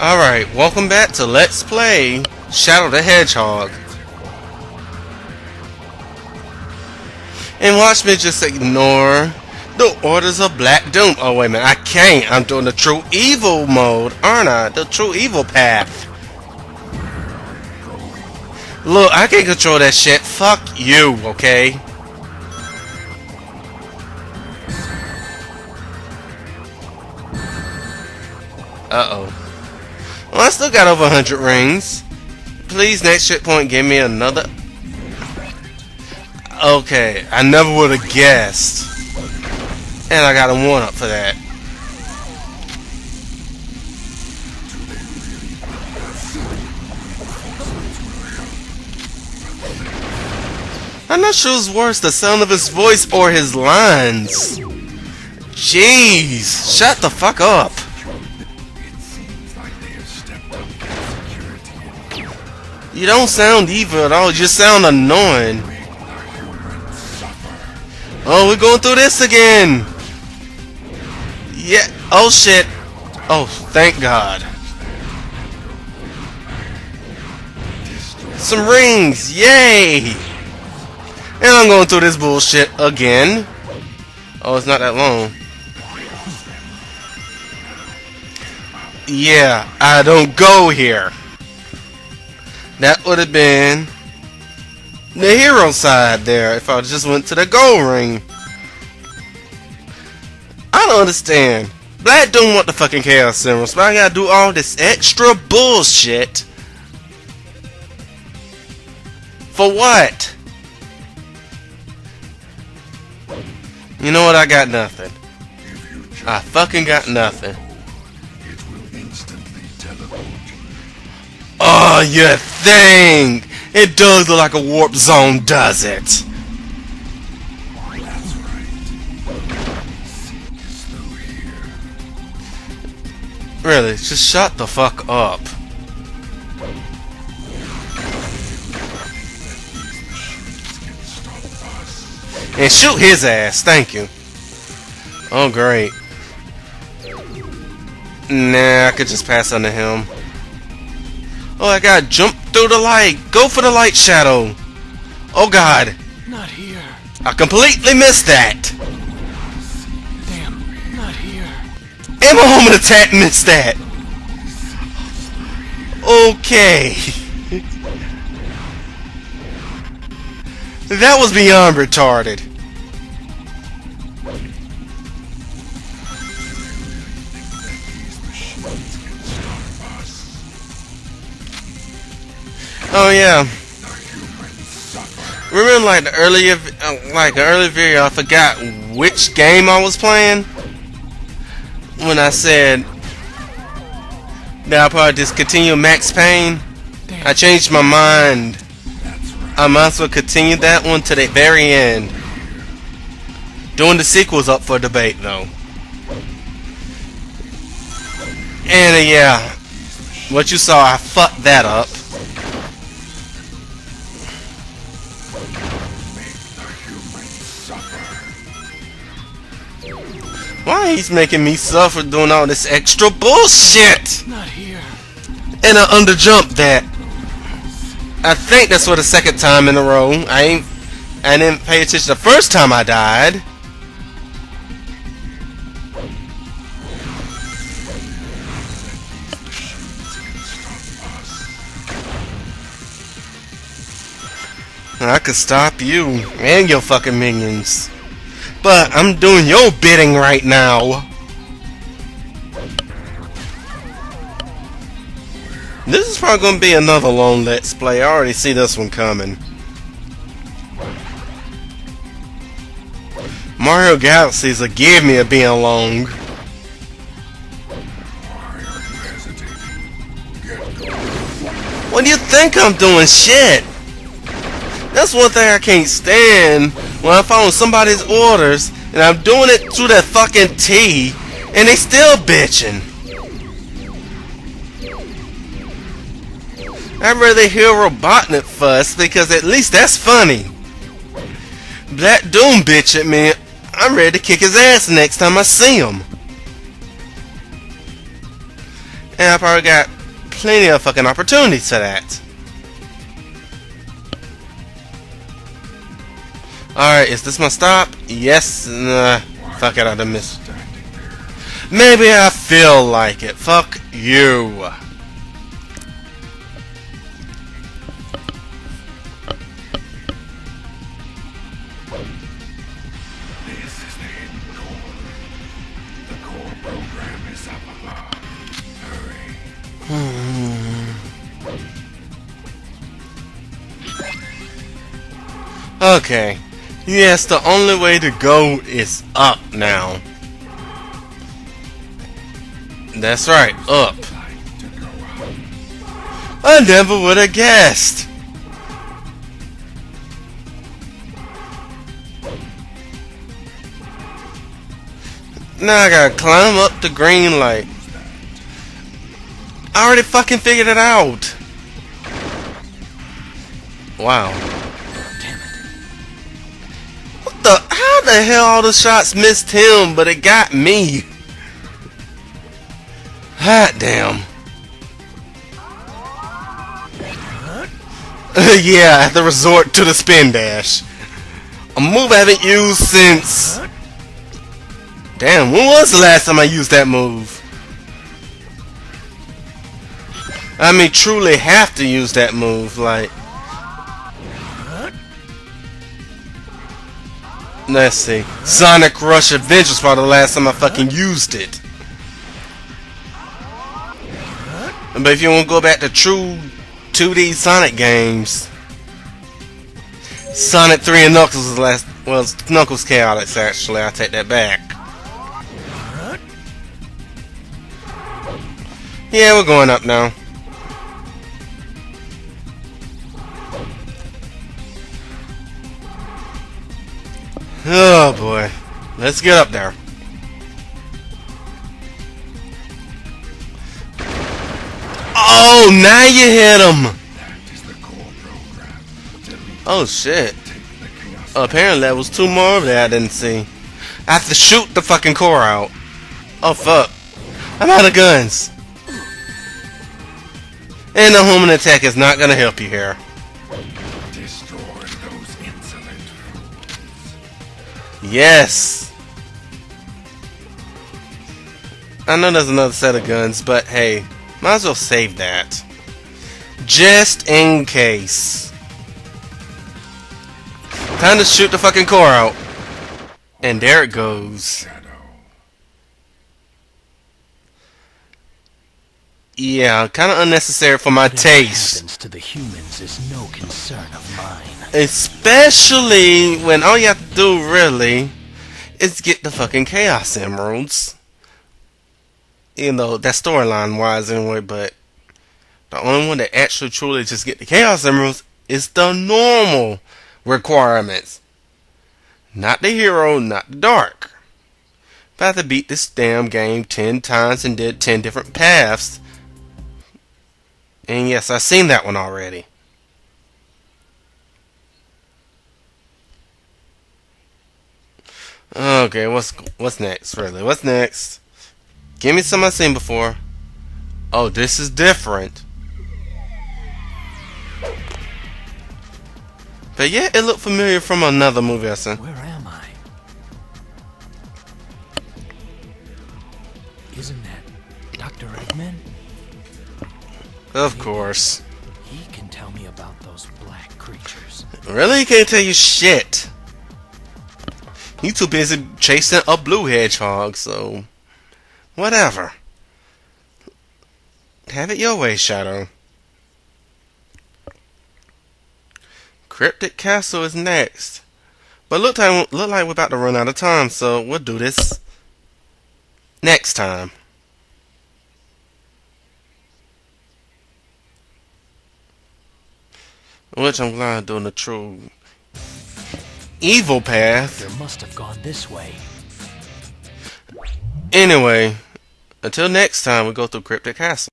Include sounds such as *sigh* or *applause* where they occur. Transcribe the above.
Alright, welcome back to Let's Play Shadow the Hedgehog. And watch me just ignore the orders of Black Doom. Oh, wait a minute, I can't. I'm doing the true evil mode, aren't I? The true evil path. Look, I can't control that shit. Fuck you, okay? Uh-oh. Well, I still got over 100 rings. Please, next checkpoint, give me another... Okay, I never would have guessed. And I got a 1-up for that. I'm not sure what's worse, the sound of his voice or his lines. Jeez, shut the fuck up. You don't sound evil at all, you just sound annoying. Oh, we're going through this again! Yeah, oh shit. Oh, thank God. Some rings, yay! And I'm going through this bullshit again. Oh, it's not that long. Yeah, I don't go here. That would have been the hero side there if I just went to the gold ring. I don't understand. Black Doom want the fucking Chaos Emeralds, but I gotta do all this extra bullshit. For what? You know what? I got nothing. I fucking got nothing. Oh, you think? It does look like a warp zone, does it? Really, just shut the fuck up. And shoot his ass, thank you. Oh, great. Nah, I could just pass under him. Oh, I gotta jump through the light. Go for the light shadow. Oh, God. Not here. I completely missed that. Damn, not here. And my homing attack missed that. Okay. *laughs* that was beyond retarded. Oh yeah. Remember like the earlier, uh, like the earlier video, I forgot which game I was playing when I said that I'll probably discontinue Max Payne. I changed my mind. I might as well continue that one to the very end. Doing the sequels up for debate though. And uh, yeah, what you saw, I fucked that up. Why he's making me suffer doing all this extra bullshit? Not here. And I underjumped that. I think that's for the second time in a row. I ain't I didn't pay attention the first time I died. I could stop you and your fucking minions. But I'm doing your bidding right now. This is probably going to be another long Let's Play. I already see this one coming. Mario Galaxies will give me a being long. What do you think I'm doing? Shit! That's one thing I can't stand when I follow somebody's orders and I'm doing it to that fucking T and they still bitching. I'd rather hear Robotnik fuss because at least that's funny. Black Doom bitch at me, I'm ready to kick his ass next time I see him. And I probably got plenty of fucking opportunities to that. Alright, is this my stop? Yes. Nah. Fuck it, I done missed. Maybe I feel like it. Fuck you. Hurry. Okay. Yes, the only way to go is up now. That's right, up. I never would have guessed. Now I gotta climb up the green light. I already fucking figured it out. Wow. The? Hell all the shots missed him, but it got me? Hot damn. *laughs* yeah, I have to resort to the spin dash. A move I haven't used since. Damn, when was the last time I used that move? I mean, truly have to use that move, like. Let's see. Sonic Rush Adventure was probably the last time I fucking used it. But if you want to go back to true 2D Sonic games, Sonic 3 and Knuckles was the last. Well, Knuckles Chaotix actually. I take that back. Yeah, we're going up now. Oh boy. Let's get up there. Oh, now you hit him! That. Oh shit. Apparently there was two more of that I didn't see. I have to shoot the fucking core out. Oh fuck. I'm out of guns. And the homing attack is not gonna help you here. Yes. I know there's another set of guns, but hey, might as well save that. Just in case. Time to shoot the fucking core out. And there it goes. Shadow. Yeah, kind of unnecessary for my Whatever taste. happens to the humans is no concern of mine. Especially when all you have to do really is get the fucking Chaos Emeralds. You know, that storyline wise anyway, but the only one that actually truly just get the Chaos Emeralds is the normal requirements. Not the hero, not the dark. If I had to beat this damn game ten times and did ten different paths. And yes, I've seen that one already. Okay, what's what's next? Really, what's next? Give me some I've seen before. Oh, this is different. But yeah, it looked familiar from another movie I seen. Of course. He can tell me about those black creatures. Really, he can't tell you shit. He's too busy chasing a blue hedgehog, so whatever. Have it your way, Shadow. Cryptic Castle is next. But look time look like we're about to run out of time, so we'll do this next time. Which I'm glad I'm doing the true evil path. There must have gone this way. Anyway, until next time we go through Cryptic Castle.